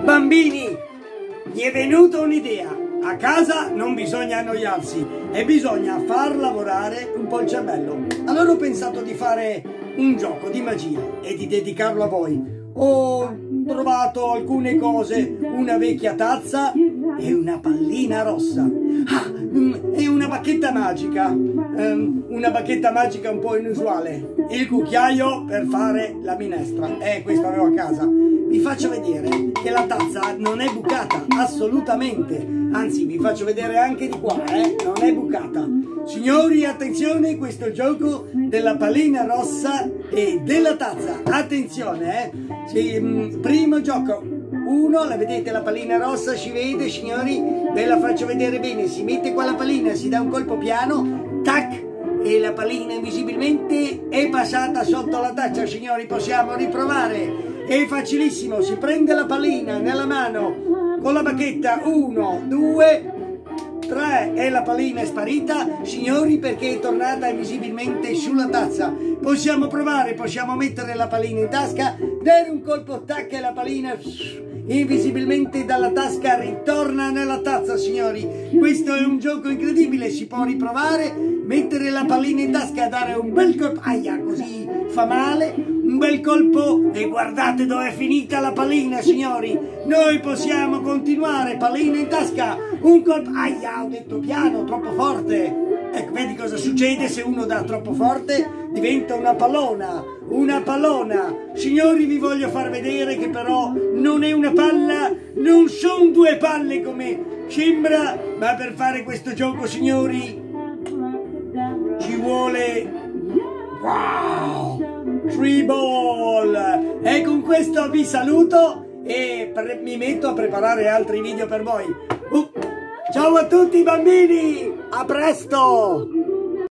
Bambini, gli è venuta un'idea. A casa non bisogna annoiarsi e bisogna far lavorare un po' il cervello. Allora ho pensato di fare un gioco di magia e di dedicarlo a voi. Ho trovato alcune cose, una vecchia tazza e una pallina rossa. Ah, bacchetta magica, um, una bacchetta magica un po' inusuale. Il cucchiaio per fare la minestra. Eh, questo avevo a casa. Vi faccio vedere che la tazza non è bucata, assolutamente. Anzi, vi faccio vedere anche di qua, eh, non è bucata. Signori, attenzione, questo gioco della pallina rossa e della tazza. Attenzione, eh. Sì, mm, primo gioco. Uno, la vedete la pallina rossa, si vede, signori? Ve la faccio vedere bene. Si mette qua la pallina, si dà un colpo piano, tac, e la pallina invisibilmente è passata sotto la tazza, signori. Possiamo riprovare. È facilissimo, si prende la pallina nella mano con la bacchetta. Uno, due, 3 e la pallina è sparita, signori, perché è tornata invisibilmente sulla tazza. Possiamo provare, possiamo mettere la pallina in tasca, dare un colpo, tac e la pallina invisibilmente dalla tasca ritorna nella tazza, signori. Questo è un gioco incredibile, si può riprovare, mettere la pallina in tasca, dare un bel colpo, aia, così fa male, un bel colpo e guardate dove è finita la pallina, signori. Noi possiamo continuare, pallina in tasca, un colpo, aia, ho detto piano, troppo forte. Ecco, vedi cosa succede se uno dà troppo forte? Diventa una pallona, una pallona. Signori, vi voglio far vedere che però non è una palla, non sono due palle come sembra, ma per fare questo gioco, signori, ci vuole... Wow! Three ball! E con questo vi saluto e mi metto a preparare altri video per voi. Uh. Ciao a tutti bambini, a presto!